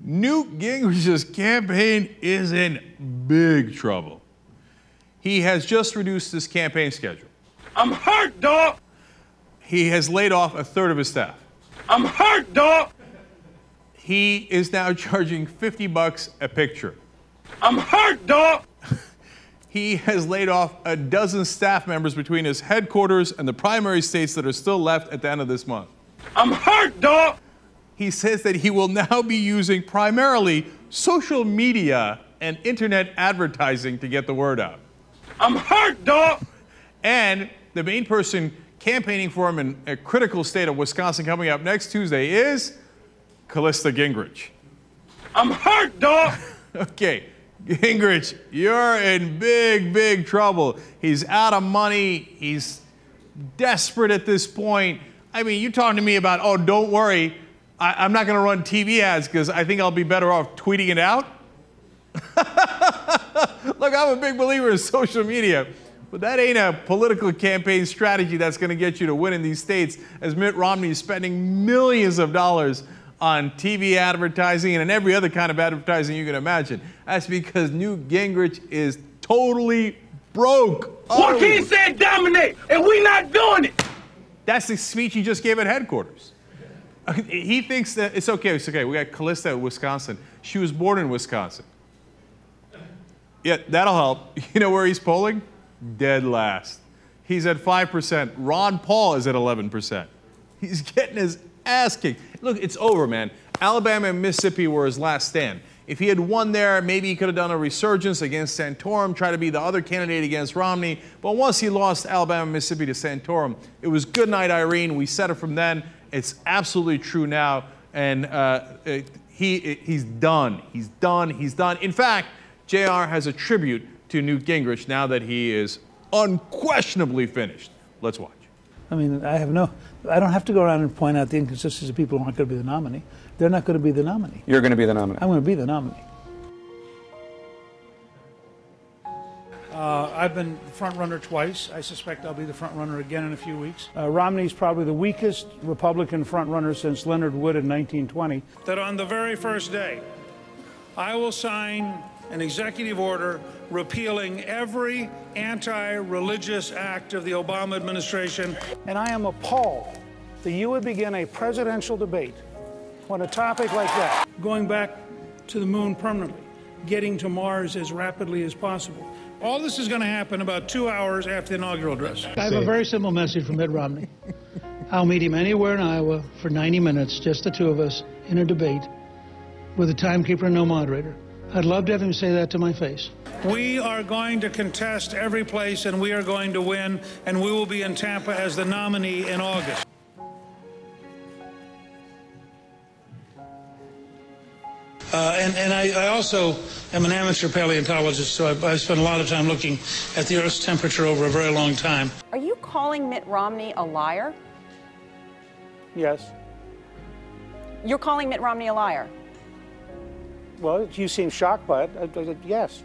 Newt Gingrich's campaign is in big trouble. He has just reduced his campaign schedule. I'm hurt, dog. He has laid off a third of his staff. I'm hurt, dog. He is now charging 50 bucks a picture. I'm hurt, dog. He has laid off a dozen staff members between his headquarters and the primary states that are still left at the end of this month. I'm hurt, dog. He says that he will now be using primarily social media and internet advertising to get the word out. I'm hurt, dog. And the main person campaigning for him in a critical state of Wisconsin coming up next Tuesday is Callista Gingrich. I'm hurt, dog. Okay, Gingrich, you're in big, big trouble. He's out of money. He's desperate at this point. I mean, you talking to me about, oh, don't worry, I, am not going to run TV ads because I think I'll be better off tweeting it out. Look, I'm a big believer in social media, but that ain't a political campaign strategy that's going to get you to win in these states as Mitt Romney is spending millions of dollars on TV advertising and every other kind of advertising you can imagine. That's because Newt Gingrich is totally broke. Oh. Joaquin said dominate, and we're not doing it. That's the speech he just gave at headquarters. He thinks that it's okay. It's okay. We got Callista in Wisconsin. She was born in Wisconsin. Yeah, that'll help. You know where he's polling? Dead last. He's at 5%. Ron Paul is at 11%. He's getting his ass kicked. Look, it's over, man. Alabama and Mississippi were his last stand. If he had won there, maybe he could have done a resurgence against Santorum, try to be the other candidate against Romney. But once he lost Alabama Mississippi to Santorum, it was good night, Irene. We said it from then. It's absolutely true now. And uh, it, he, it, he's done. He's done. He's done. In fact, Jayar has a tribute to Newt Gingrich now that he is unquestionably finished. Let's watch. I mean, I have no, I don't have to go around and point out the inconsistencies of people who aren't going to be the nominee. They're not going to be the nominee. You're going to be the nominee. I'm going to be the nominee. Uh, I've been front runner twice. I suspect I'll be the front runner again in a few weeks. Uh, Romney's probably the weakest Republican front runner since Leonard Wood in 1920. That on the very first day, I will sign an executive order repealing every anti religious act of the Obama administration. And I am appalled that you would begin a presidential debate on a topic like that, going back to the moon permanently, getting to Mars as rapidly as possible. All this is going to happen about two hours after the inaugural address. I have a very simple message from Mitt Romney. I'll meet him anywhere in Iowa for 90 minutes, just the two of us, in a debate with a timekeeper and no moderator. I'd love to have him say that to my face. We are going to contest every place and we are going to win, and we will be in Tampa as the nominee in August. Uh, and, and I, I, also am an amateur paleontologist, so I, I spent a lot of time looking at the Earth's temperature over a very long time. Are you calling Mitt Romney a liar? Yes. You're calling Mitt Romney a liar? Well, you seem shocked by it. yes.